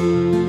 you.